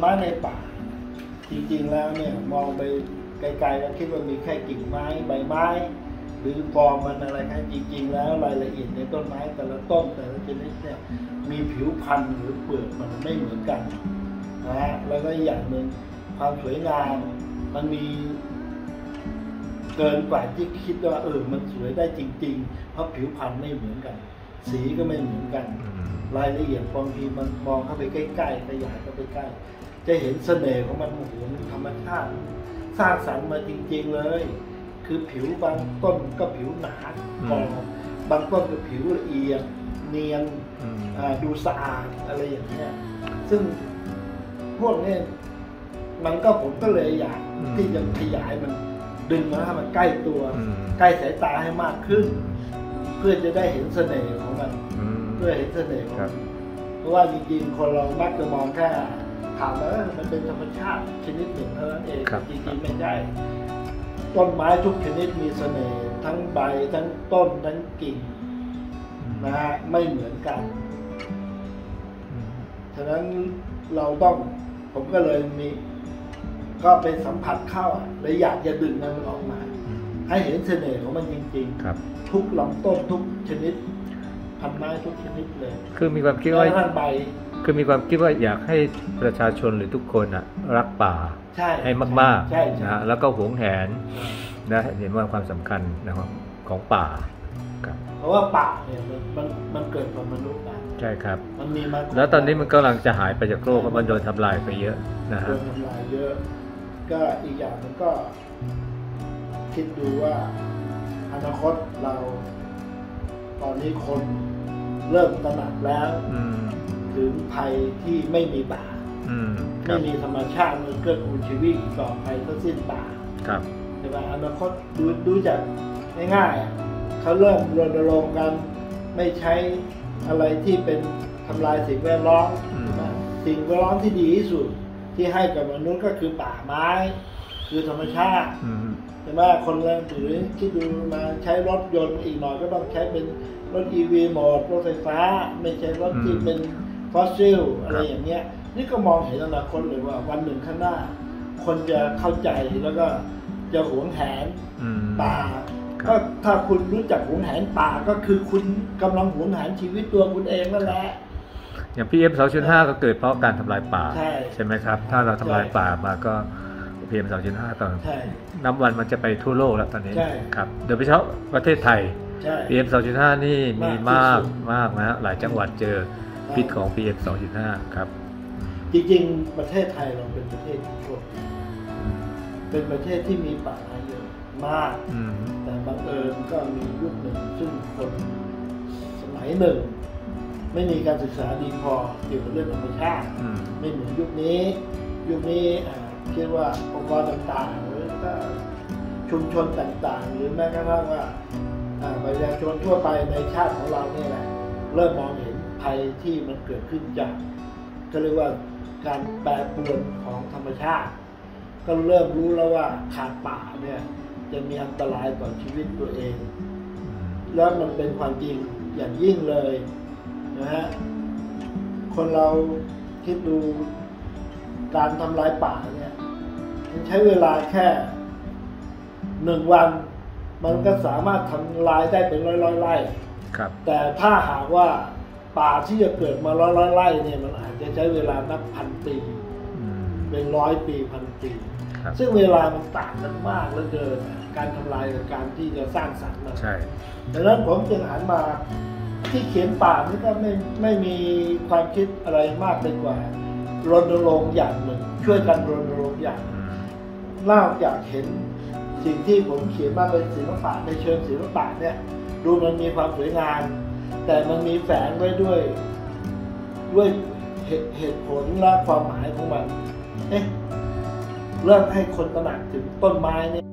ไม้ในป่า จริงๆแล้วเนี่ยมองไปไกลๆแล้วคิดว่ามีแค่กิ่งไม้ใบไม้ หรือฟอร์มมันอะไรแค่จริงๆ แล้วรายละเอียดในต้นไม้แต่ละต้นแต่ละชนิดเนี่ยมีผิวพันธุ์หรือเปลือกมันไม่เหมือนกันนะฮะแล้วก็อีกอย่างหนึ่งความสวยงามมันมีเกินกว่าที่คิดว่าเออมันสวยได้จริง ๆ เพราะผิวพรรณไม่เหมือนกัน สีก็ไม่เหมือนกัน รายละเอียดบางทีมันมองเข้าไปใกล้ๆขยายเข้าไปใกล้ จะเห็นเสน่ห์ของมันโอ้โหมันธรรมชาติ สร้างสรรค์มาจริง ๆเลย คือผิวบางต้นก็ผิวหนาอืมกรอบบางต้นก็ผิวละเอียดเนียนอืมอ่าดูสะอาดอะไรอย่างเงี้ยซึ่งพวกเนี้ยมันก็ผมก็เลยอยากอืมที่จะขยายมันดึงมาให้มันใกล้ตัวอืมใกล้สายตาให้มากขึ้น เพื่อจะได้เห็นเสน่ห์ของมันอืมเพื่อเห็นเสน่ห์ของครัมับนเพราะว่าจริงๆคนเรามักจะมองแค่ ถามว่าเออมันเป็นธรรมชาติชนิดหนึ่งเท่านั้นเองครับจริงๆไม่ใช่ต้นไม้ทุกชนิดมีเสน่ห์ทั้งใบทั้งต้นทั้งกิ่งนะฮะไม่เหมือนกันอืมฉะนั้นเราต้องผมก็เลยมี ก็เป็นสัมผัสเข้าอะเลยอยากจะดึงมันออกมาอืมให้เห็นเสน่ห์ของมันจริงครับๆทุกลำต้นทุกชนิดพันไม้ทุกชนิดเลย คือมีความคิดแม้ว่ากระทั่งใบ คือมีความคิดว่าอยากให้ประชาชนหรือทุกคนอะรักป่าใช่ให้มากใช่ๆใช่นะฮะแล้วก็หวงแหนนะเห็นว่าความสำคัญนะครับของป่าครับเพราะว่าป่าเนี่ยมันมันมันเกิดกับมนุษย์นะใช่ครับมันมีมาแล้วตอนนี้มันกำลังจะหายไปจากโลกเพราะมันโดนทำลายไปเยอะนะโดฮะนทำลายเยอะ ก็อีกอย่างมันก็ คิดดูว่าอนาคตเรา ตอนนี้คนเริ่มตระหนักแล้ว อืมถึงภัยที่ไม่มีป่าอืมคไม่รับมีธรรมชาติมันเกิดอุชีวิตต่อไปทั้งสิ้นป่าครับใช่ไหมอนาคตดูดูจากง่ายๆอะเขาเริ่มรณรงค์กันไม่ใช้อะไรที่เป็นทำลายสิ่งแวดล้อมอืมใช่ไหมสิ่งแวดล้อมที่ดีที่สุดที่ให้กับมนุษย์ก็คือป่าไม้ คือธรรมชาติอืมใช่ไหมคนเริ่มถือคิดดูมาใช้รถยนต์อีกหน่อยก็ต้องใช้เป็นรถ EV หมดรถไฟฟ้า ไม่ใช่รถที่เป็น ฟอสซิลอะไรอย่างเงี้ย นี่ก็มองเห็นอนาคตเลยว่าวันหนึ่งข้างหน้า คนจะเข้าใจแล้วก็จะหวงแหนอืมป่าครับก็ถ้าคุณรู้จักหวงแหนป่าก็คือคุณกำลังหวงแหนชีวิตตัวคุณเองนั่นแหละอย่าง PM 2.5ก็เกิดเพราะการทำลายป่าใช่ไหมครับ ถ้าเราทำลายใช่ป่ามาก็ PM 2.5ต่อใช่น้ำวันมันจะไปทั่วโลกแล้วตอนนี้ใช่ครับโดยเฉพาะประเทศไทยใช่ PM 2.5นี่มีมามากกที่สุดมากนะฮะหลายจังหวัดเจอ พิษของ PM 2.5 ครับ จริงๆ ประเทศไทยเราเป็นประเทศที่โชคดีเป็นประเทศที่มีป่าเยอะมากอืมแต่บังเอิญก็มียุคหนึ่ง ซึ่งคนสมัยหนึ่ง ไม่มีการศึกษาดีพอเกี่ยวกับเรื่องธรรมชาติอืมไม่เหมือนยุคนี้ ยุคนี้อ่าคิดว่าองค์กรต่างๆ หรือก็ชุมชนต่างๆ หรือแม้กระทั่งว่าอ่าประชาชนทั่วไปในชาติของเราเนี่ยแหละเริ่มมองเห็น ภัยที่มันเกิดขึ้นจากก็เรียกว่าการแปรปรวนของธรรมชาติ ก็เริ่มรู้แล้วว่าขาดป่าเนี่ยจะมีอันตรายต่อชีวิตตัวเอง แล้วมันเป็นความจริงอย่างยิ่งเลยนะฮะคนเราคิดดูการทำลายป่าเนี่ยมันใช้เวลาแค่หนึ่งวัน มันก็สามารถทำลายได้เป็นร้อยร้อยๆไร่ครับแต่ถ้าหากว่า ป่าที่จะเกิดมาร้อยร้อยๆไร่เนี่ยมันอาจจะใช้เวลานับพันปีอืมเป็นร้อยปีพันปีครับซึ่งเวลามันต่างกันมากเหลือเกินการทำลายกับการที่จะสร้างสรรค์มันใช่ดังนั้นผมจึงหันมาที่เขียนป่านี่ก็ไม่ไม่มีความคิดอะไรมากไปกว่ารณรงค์อย่างหนึ่ง ช่วยกันรณรงค์อย่างหนึ่งอืมนอกจากเห็นสิ่งที่ผมเขียนมาเป็นศิลปะในเชิงศิลปะเนี่ยดูมันมีความสวยงาม แต่มันมีแฝงไว้ด้วย ด้วยเหตุเหตุผลและความหมายของมัน เอ๊ะ เริ่มให้คนตระหนักถึงต้นไม้เนี่ย